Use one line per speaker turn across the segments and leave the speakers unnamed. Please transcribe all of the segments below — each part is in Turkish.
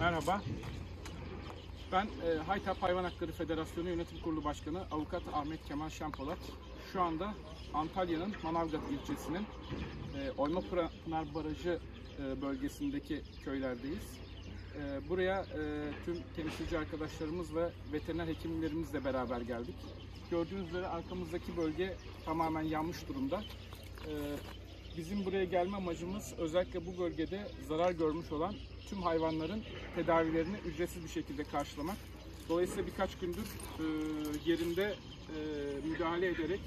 Merhaba. Ben e, Haytap Hayvan Hakları Federasyonu Yönetim Kurulu Başkanı Avukat Ahmet Kemal Şenpolat. Şu anda Antalya'nın Manavgat ilçesinin e, Oyma Pıra- Pınar Barajı e, bölgesindeki köylerdeyiz. E, buraya e, tüm temsilci arkadaşlarımız ve veteriner hekimlerimizle beraber geldik. Gördüğünüz üzere arkamızdaki bölge tamamen yanmış durumda. E, Bizim buraya gelme amacımız özellikle bu bölgede zarar görmüş olan tüm hayvanların tedavilerini ücretsiz bir şekilde karşılamak. Dolayısıyla birkaç gündür e, yerinde e, müdahale ederek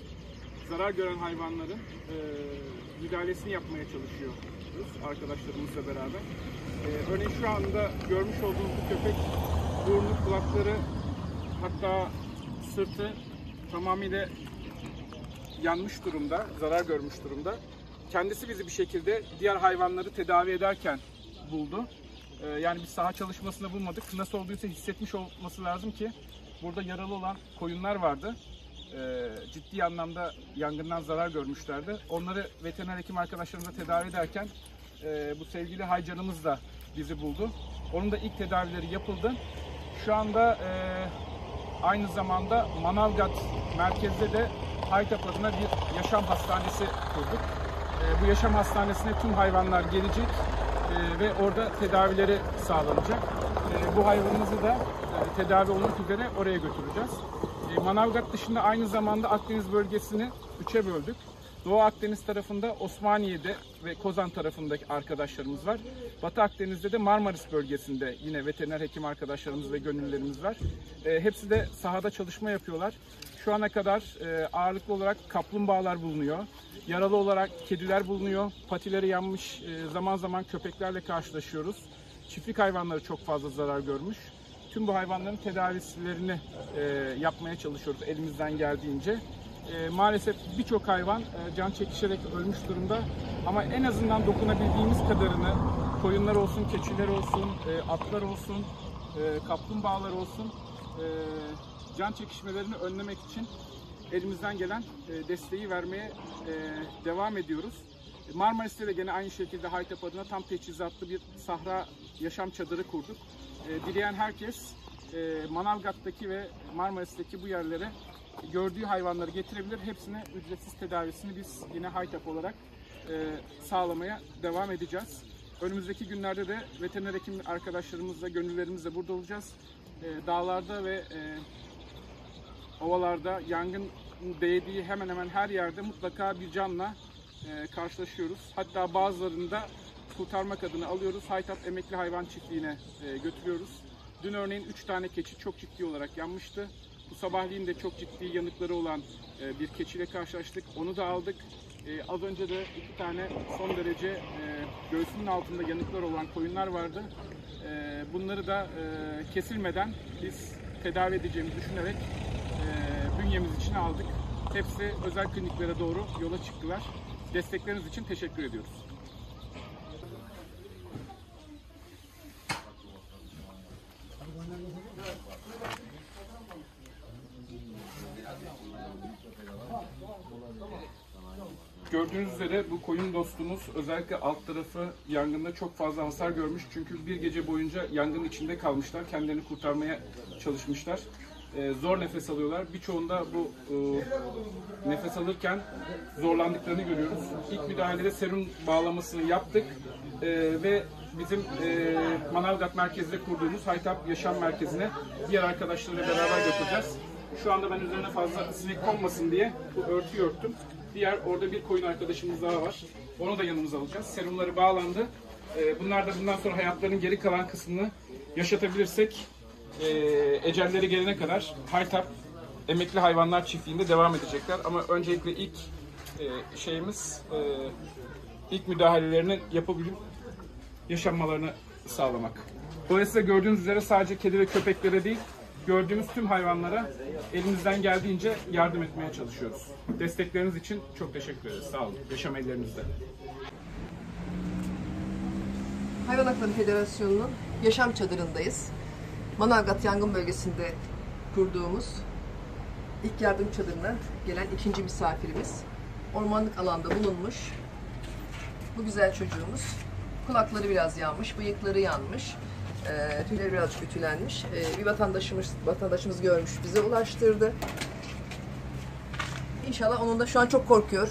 zarar gören hayvanların e, müdahalesini yapmaya çalışıyoruz arkadaşlarımızla beraber. E, örneğin şu anda görmüş olduğunuz bu köpek burnu, kulakları hatta sırtı tamamıyla yanmış durumda, zarar görmüş durumda. Kendisi bizi bir şekilde diğer hayvanları tedavi ederken buldu. Ee, yani bir saha çalışmasında bulmadık. Nasıl olduysa hissetmiş olması lazım ki burada yaralı olan koyunlar vardı. Ee, ciddi anlamda yangından zarar görmüşlerdi. Onları veteriner hekim arkadaşlarımızla tedavi ederken e, bu sevgili haycanımız da bizi buldu. Onun da ilk tedavileri yapıldı. Şu anda e, aynı zamanda Manavgat merkezde de Haytap adına bir yaşam hastanesi kurduk. E, bu yaşam hastanesine tüm hayvanlar gelecek e, ve orada tedavileri sağlanacak. E, bu hayvanımızı da tedavi olmak üzere oraya götüreceğiz. Manavgat dışında aynı zamanda Akdeniz bölgesini üçe böldük. Doğu Akdeniz tarafında Osmaniye'de ve Kozan tarafındaki arkadaşlarımız var. Batı Akdeniz'de de Marmaris bölgesinde yine veteriner hekim arkadaşlarımız ve gönüllülerimiz var. E, hepsi de sahada çalışma yapıyorlar. Şu ana kadar e, ağırlıklı olarak kaplumbağalar bulunuyor. Yaralı olarak kediler bulunuyor. Patileri yanmış e, zaman zaman köpeklerle karşılaşıyoruz. Çiftlik hayvanları çok fazla zarar görmüş. Tüm bu hayvanların tedavilerini e, yapmaya çalışıyoruz elimizden geldiğince. E, maalesef birçok hayvan can çekişerek ölmüş durumda. Ama en azından dokunabildiğimiz kadarını koyunlar olsun, keçiler olsun, atlar olsun, kaplumbağalar olsun can çekişmelerini önlemek için elimizden gelen e, desteği vermeye e, devam ediyoruz. Marmaris'te de gene aynı şekilde Haytap adına tam teçhizatlı bir sahra yaşam çadırı kurduk. E, dileyen herkes Manavgat'taki ve Marmaris'teki bu yerlere gördüğü hayvanları getirebilir. Hepsine ücretsiz tedavisini biz yine Haytap olarak sağlamaya devam edeceğiz. Önümüzdeki günlerde de veteriner hekim arkadaşlarımızla, gönüllerimizle burada olacağız. Dağlarda ve ovalarda yangın değdiği hemen hemen her yerde mutlaka bir canla e, karşılaşıyoruz. Hatta bazılarında kurtarmak adına alıyoruz. Haytap Emekli Hayvan Çiftliği'ne e, götürüyoruz. Dün örneğin 3 tane keçi çok ciddi olarak yanmıştı. Bu sabahleyin de çok ciddi yanıkları olan e, bir keçiyle karşılaştık. Onu da aldık. E, az önce de iki tane son derece e, göğsünün altında yanıklar olan koyunlar vardı. E, bunları da e, kesilmeden biz tedavi edeceğimizi düşünerek bünyemiz içine aldık. Hepsi özel kliniklere doğru yola çıktılar. Destekleriniz için teşekkür ediyoruz. Gördüğünüz üzere bu koyun dostumuz özellikle alt tarafı yangında çok fazla hasar görmüş. Çünkü bir gece boyunca yangın içinde kalmışlar. Kendilerini kurtarmaya çalışmışlar. Ee, zor nefes alıyorlar. Birçoğunda bu e, nefes alırken zorlandıklarını görüyoruz. İlk müdahalede serum bağlamasını yaptık. Ee, ve bizim e, Manavgat merkezde kurduğumuz Haytap Yaşam Merkezi'ne diğer arkadaşlarla beraber götüreceğiz. Şu anda ben üzerine fazla sinek konmasın diye bu örtüyü örttüm. Diğer orada bir koyun arkadaşımız daha var. Onu da yanımıza alacağız. Serumları bağlandı. Ee, bunlar da bundan sonra hayatlarının geri kalan kısmını yaşatabilirsek e, ecelleri gelene kadar Haytap Emekli Hayvanlar Çiftliği'nde devam edecekler. Ama öncelikle ilk e, şeyimiz e, ilk müdahalelerini yapabilip yaşanmalarını sağlamak. Dolayısıyla gördüğünüz üzere sadece kedi ve köpeklere değil, gördüğümüz tüm hayvanlara elimizden geldiğince yardım etmeye çalışıyoruz. Destekleriniz için çok teşekkür ederiz. Sağ olun. Yaşam ellerinizde.
Hayvan Hakları Federasyonu'nun yaşam çadırındayız. Manavgat yangın bölgesinde kurduğumuz ilk yardım çadırına gelen ikinci misafirimiz. Ormanlık alanda bulunmuş. Bu güzel çocuğumuz kulakları biraz yanmış, bıyıkları yanmış. Ee, tüyleri birazcık ütülenmiş. Ee, bir vatandaşımız vatandaşımız görmüş, bize ulaştırdı. İnşallah onun da şu an çok korkuyor.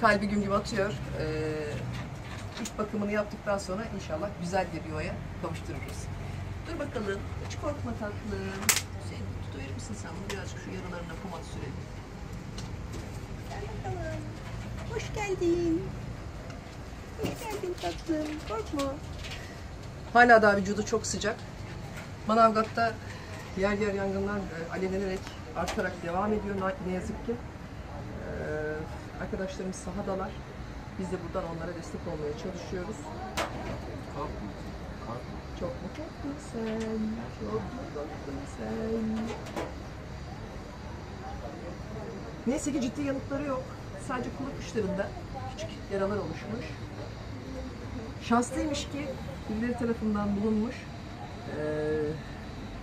Kalbi güm güm atıyor. Ee, ilk bakımını yaptıktan sonra inşallah güzel bir yuvaya kavuştururuz. Dur bakalım. Hiç korkma tatlım. Hüseyin tutuverir misin sen bunu? Birazcık şu yaralarına pomada sürelim. Gel bakalım. Hoş geldin. Hoş geldin tatlım. Korkma. Hala daha vücudu çok sıcak. Manavgat'ta yer yer yangınlar e, alevlenerek artarak devam ediyor ne- yazık ki. Ee, arkadaşlarımız sahadalar. Biz de buradan onlara destek olmaya çalışıyoruz. Çok mu korktun sen? Çok mu korktun sen? Neyse ki ciddi yanıkları yok. Sadece kulak uçlarında küçük yaralar oluşmuş. Şanslıymış ki birileri tarafından bulunmuş. Ee,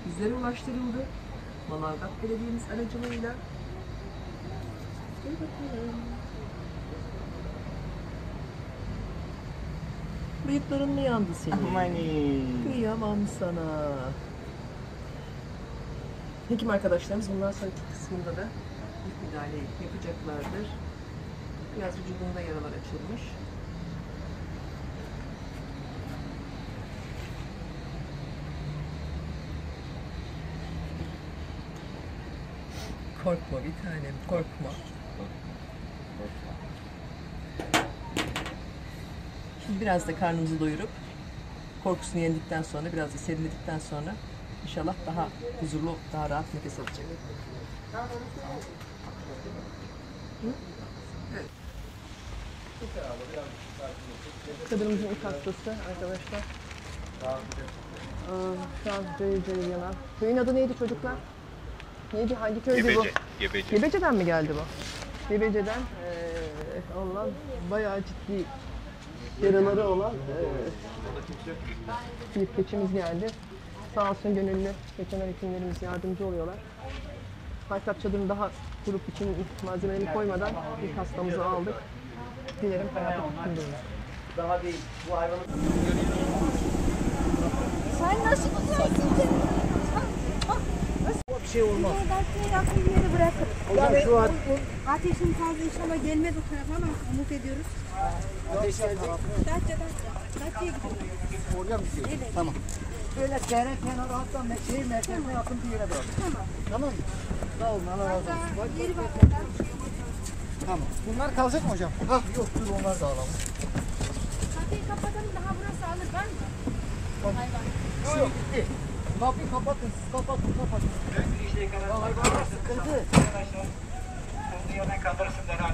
bizlere ulaştırıldı. Manavgat Belediye'miz aracılığıyla. Gel bakalım. Bıyıkların mı yandı senin? Kıyamam sana. Hekim arkadaşlarımız bundan sonraki kısmında da ilk müdahaleyi yapacaklardır. Biraz vücudunda yaralar açılmış. Korkma bir tanem, korkma. Şimdi biraz da karnımızı doyurup korkusunu yendikten sonra, biraz da serinledikten sonra inşallah daha huzurlu, daha rahat nefes alacak. Kadınımızın ilk hastası arkadaşlar. Aa, Şu an cayır yanan. Köyün adı neydi çocuklar? Neydi? Hangi köydü bu?
Gebece, gebece.
Gebece'den mi geldi bu? Gebece'den eee olan bayağı ciddi yaraları olan eee bir keçimiz geldi. Sağ olsun gönüllü veteriner hekimlerimiz yardımcı oluyorlar. Haytap çadırını daha kurup için malzemelerini koymadan ilk hastamızı aldık. Dilerim hayata tutunduğunu.
Sen nasıl güzelsin?
Bir şey olmaz.
Bir yere bırakın.
Hocam şu an
Ateşin fazla inşallah gelmez o tarafa ama umut ediyoruz.
Ateş gelecek.
Datça, Datça. Datça'ya gidiyoruz.
Oraya mı gidiyor? Tamam. Böyle dere kenarı hatta me- şehir merkezine yakın bir yere bırak.
Tamam.
Tamam mı? Sağ olun Allah razı olsun. Bak,
Yeri bakmadan.
Tamam. Bunlar kalacak mı hocam? Ha yok dur onlar da alalım.
Kapıyı kapatalım daha burası alır var mı? Hayvan.
Şu yok gitti. Kapıyı kapatın siz kapatın kapatın. Ya hayvanlar sıkıntı.
Yerden kaldırırsın derhal.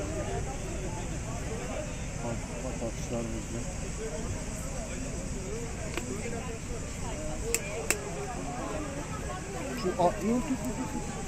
a, yok yok yok. yok.